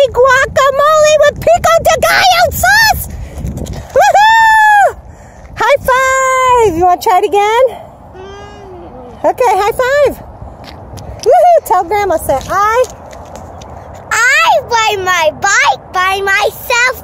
Holy guacamole with pico de gallo sauce. Woohoo! High five. You want to try it again? Okay, high five. Woohoo! Tell Grandma, say I. I ride my bike by myself,